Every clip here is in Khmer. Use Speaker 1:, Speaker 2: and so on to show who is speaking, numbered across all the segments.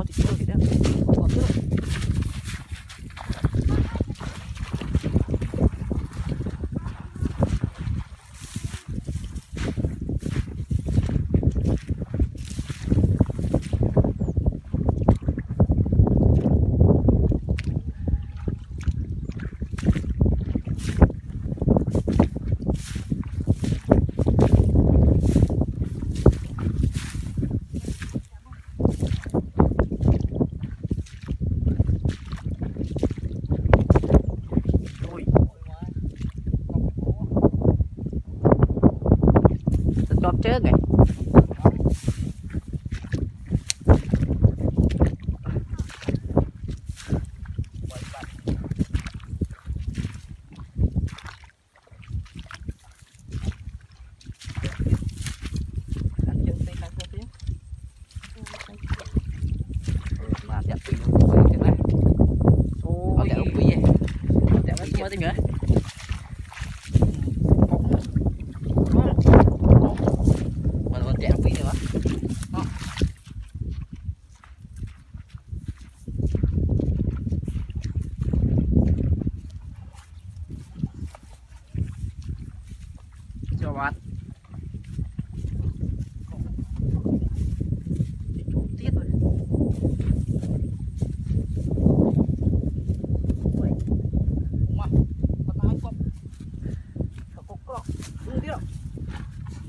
Speaker 1: 好几个给它，
Speaker 2: 好几个。Doctor, chơi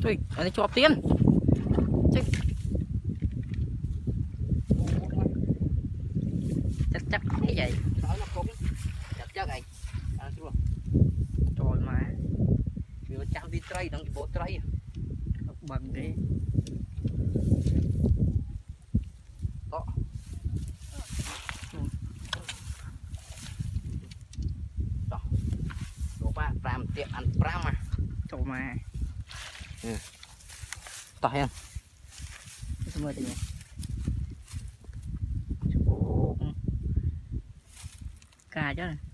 Speaker 2: ជួយអានេះជាប់ទៀនជួយចាក់ចាក់អី vậy
Speaker 1: ឹកឯងអាស្រួល
Speaker 2: ចូលមក
Speaker 1: វាចាប់ទីត្រីដល់ចំពោះត្រី
Speaker 2: បាត់ទេ mà
Speaker 1: ừ. to hơn
Speaker 2: xong rồi cà chứ này